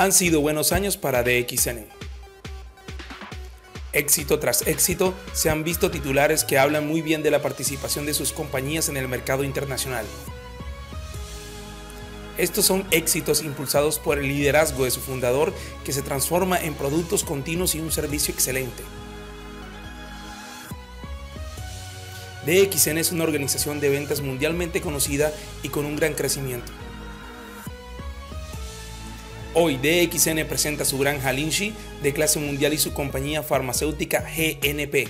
Han sido buenos años para DXN. Éxito tras éxito, se han visto titulares que hablan muy bien de la participación de sus compañías en el mercado internacional. Estos son éxitos impulsados por el liderazgo de su fundador que se transforma en productos continuos y un servicio excelente. DXN es una organización de ventas mundialmente conocida y con un gran crecimiento. Hoy DXN presenta su granja Linchi de clase mundial y su compañía farmacéutica GNP.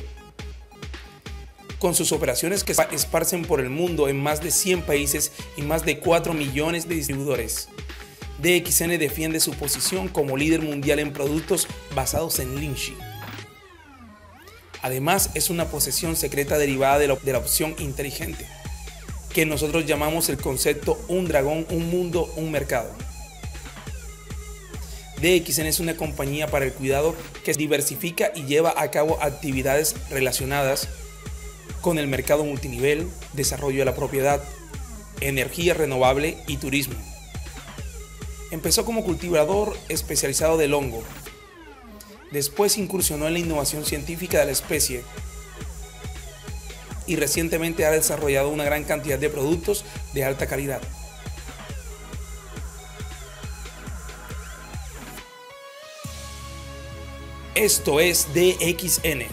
Con sus operaciones que se esparcen por el mundo en más de 100 países y más de 4 millones de distribuidores. DXN defiende su posición como líder mundial en productos basados en Linchi. Además, es una posesión secreta derivada de la opción inteligente, que nosotros llamamos el concepto un dragón, un mundo, un mercado. DXN es una compañía para el cuidado que diversifica y lleva a cabo actividades relacionadas con el mercado multinivel, desarrollo de la propiedad, energía renovable y turismo. Empezó como cultivador especializado del hongo. Después incursionó en la innovación científica de la especie y recientemente ha desarrollado una gran cantidad de productos de alta calidad. Esto es DXN.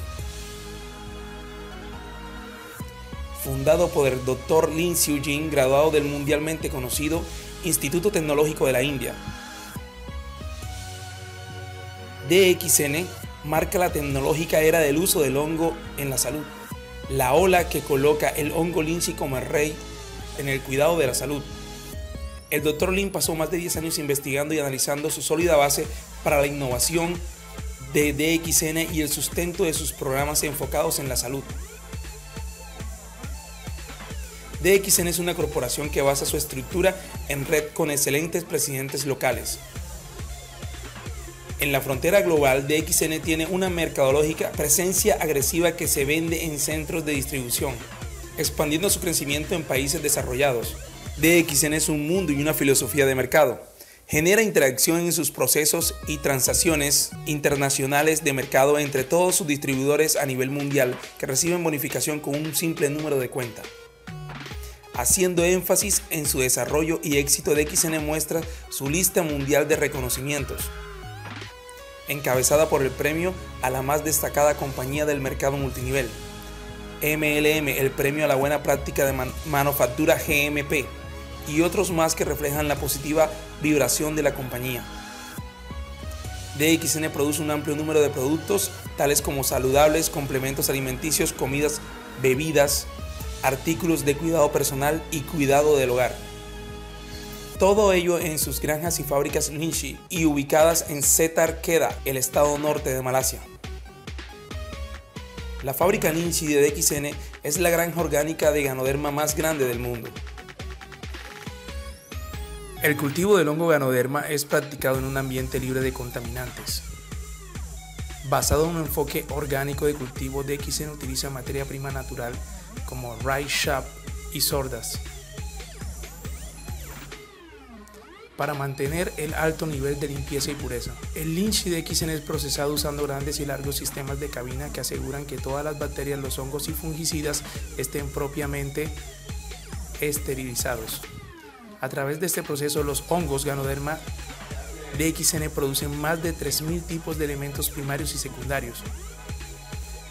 Fundado por el Dr. Lin Xiujin, graduado del mundialmente conocido Instituto Tecnológico de la India. DXN marca la tecnológica era del uso del hongo en la salud, la ola que coloca el hongo linchi como el rey en el cuidado de la salud. El Dr. Lin pasó más de 10 años investigando y analizando su sólida base para la innovación de DXN y el sustento de sus programas enfocados en la salud. DXN es una corporación que basa su estructura en red con excelentes presidentes locales. En la frontera global, DXN tiene una mercadológica presencia agresiva que se vende en centros de distribución, expandiendo su crecimiento en países desarrollados. DXN es un mundo y una filosofía de mercado genera interacción en sus procesos y transacciones internacionales de mercado entre todos sus distribuidores a nivel mundial que reciben bonificación con un simple número de cuenta. Haciendo énfasis en su desarrollo y éxito, DXN muestra su lista mundial de reconocimientos, encabezada por el premio a la más destacada compañía del mercado multinivel, MLM, el premio a la buena práctica de manufactura GMP, y otros más que reflejan la positiva vibración de la compañía. DXN produce un amplio número de productos, tales como saludables, complementos alimenticios, comidas, bebidas, artículos de cuidado personal y cuidado del hogar. Todo ello en sus granjas y fábricas Linchi y ubicadas en Setar Queda, el estado norte de Malasia. La fábrica Linchi de DXN es la granja orgánica de ganoderma más grande del mundo. El cultivo del hongo ganoderma es practicado en un ambiente libre de contaminantes. Basado en un enfoque orgánico de cultivo, DXN utiliza materia prima natural como rice shop y sordas para mantener el alto nivel de limpieza y pureza. El Lynch de XN es procesado usando grandes y largos sistemas de cabina que aseguran que todas las bacterias, los hongos y fungicidas estén propiamente esterilizados. A través de este proceso, los hongos Ganoderma DXN producen más de 3.000 tipos de elementos primarios y secundarios,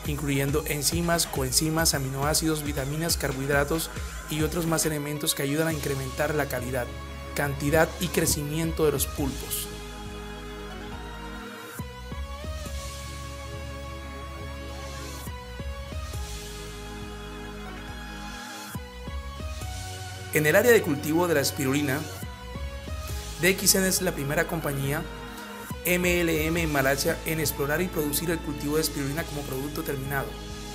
incluyendo enzimas, coenzimas, aminoácidos, vitaminas, carbohidratos y otros más elementos que ayudan a incrementar la calidad, cantidad y crecimiento de los pulpos. En el área de cultivo de la espirulina, DXN es la primera compañía MLM en Malasia en explorar y producir el cultivo de espirulina como producto terminado,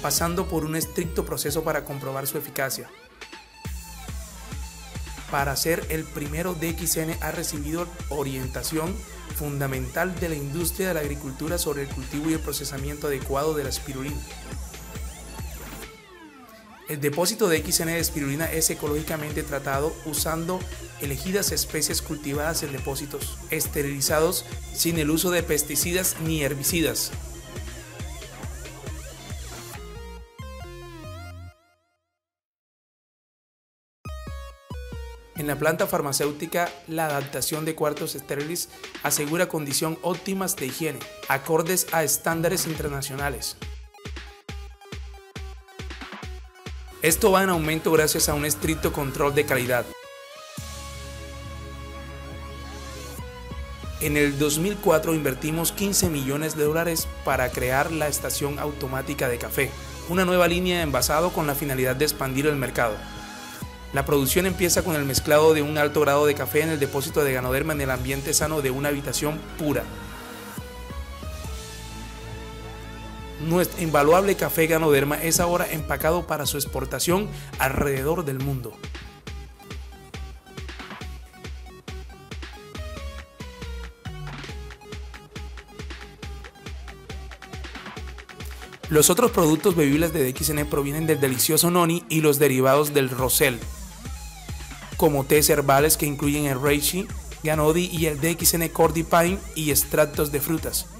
pasando por un estricto proceso para comprobar su eficacia. Para ser el primero, DXN ha recibido orientación fundamental de la industria de la agricultura sobre el cultivo y el procesamiento adecuado de la espirulina. El depósito de XN de espirulina es ecológicamente tratado usando elegidas especies cultivadas en depósitos esterilizados sin el uso de pesticidas ni herbicidas. En la planta farmacéutica, la adaptación de cuartos estériles asegura condición óptimas de higiene, acordes a estándares internacionales. Esto va en aumento gracias a un estricto control de calidad. En el 2004 invertimos 15 millones de dólares para crear la estación automática de café, una nueva línea de envasado con la finalidad de expandir el mercado. La producción empieza con el mezclado de un alto grado de café en el depósito de ganoderma en el ambiente sano de una habitación pura. Nuestro invaluable café ganoderma es ahora empacado para su exportación alrededor del mundo. Los otros productos bebibles de DXN provienen del delicioso noni y los derivados del rosel, como tés herbales que incluyen el reishi, ganodi y el DXN cordy pine y extractos de frutas.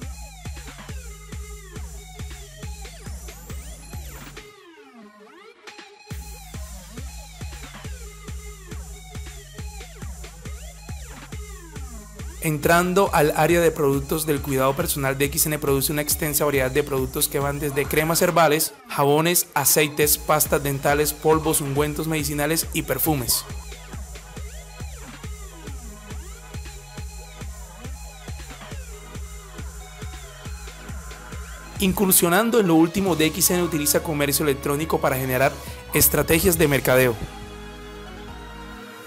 Entrando al área de productos del cuidado personal, DXN produce una extensa variedad de productos que van desde cremas herbales, jabones, aceites, pastas dentales, polvos, ungüentos medicinales y perfumes. Incursionando en lo último, DXN utiliza comercio electrónico para generar estrategias de mercadeo.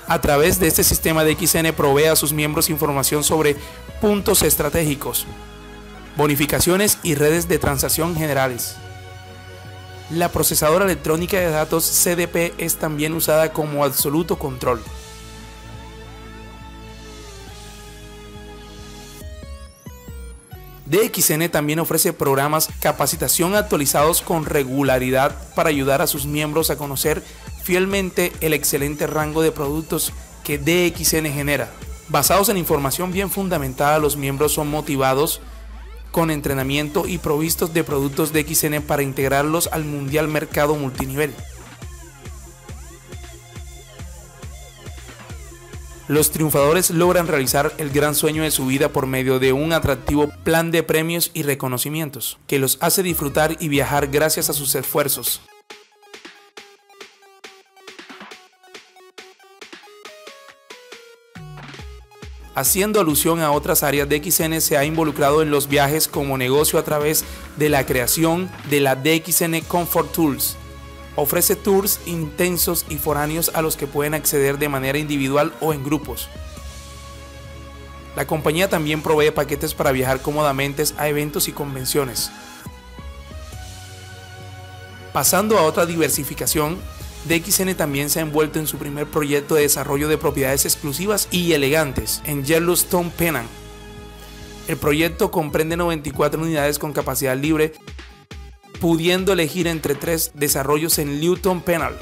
A través de este sistema, DXN provee a sus miembros información sobre puntos estratégicos, bonificaciones y redes de transacción generales. La procesadora electrónica de datos CDP es también usada como absoluto control. DXN también ofrece programas capacitación actualizados con regularidad para ayudar a sus miembros a conocer fielmente el excelente rango de productos que DXN genera. Basados en información bien fundamentada, los miembros son motivados con entrenamiento y provistos de productos DXN para integrarlos al mundial mercado multinivel. Los triunfadores logran realizar el gran sueño de su vida por medio de un atractivo plan de premios y reconocimientos, que los hace disfrutar y viajar gracias a sus esfuerzos. Haciendo alusión a otras áreas, DXN se ha involucrado en los viajes como negocio a través de la creación de la DXN Comfort Tools, Ofrece tours intensos y foráneos a los que pueden acceder de manera individual o en grupos. La compañía también provee paquetes para viajar cómodamente a eventos y convenciones. Pasando a otra diversificación, DXN también se ha envuelto en su primer proyecto de desarrollo de propiedades exclusivas y elegantes en Yellowstone Penang. El proyecto comprende 94 unidades con capacidad libre pudiendo elegir entre tres desarrollos en Newton Penal.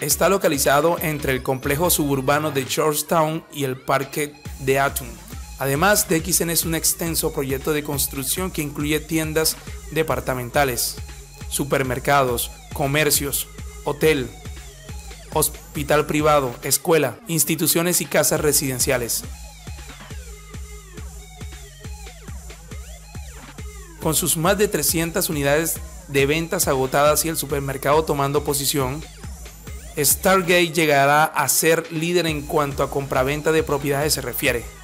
Está localizado entre el complejo suburbano de Georgetown y el parque de Atum. Además, DXN es un extenso proyecto de construcción que incluye tiendas departamentales, supermercados, comercios, hotel, hospital privado, escuela, instituciones y casas residenciales. Con sus más de 300 unidades de ventas agotadas y el supermercado tomando posición, Stargate llegará a ser líder en cuanto a compraventa de propiedades se refiere.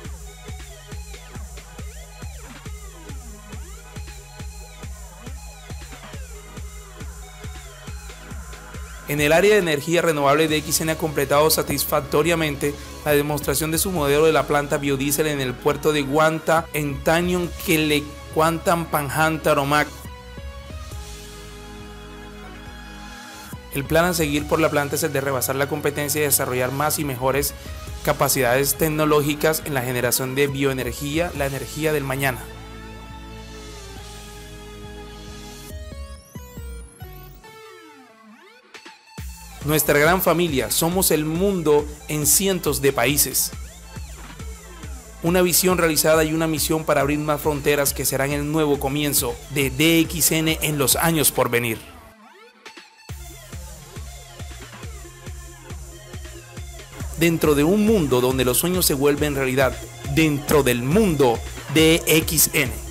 En el área de energía renovable, DXN ha completado satisfactoriamente la demostración de su modelo de la planta biodiesel en el puerto de Guanta en Tanyon, que le Quantam Panhantaromac. El plan a seguir por la planta es el de rebasar la competencia y desarrollar más y mejores capacidades tecnológicas en la generación de bioenergía, la energía del mañana. Nuestra gran familia, somos el mundo en cientos de países. Una visión realizada y una misión para abrir más fronteras que serán el nuevo comienzo de DXN en los años por venir. Dentro de un mundo donde los sueños se vuelven realidad, dentro del mundo DXN.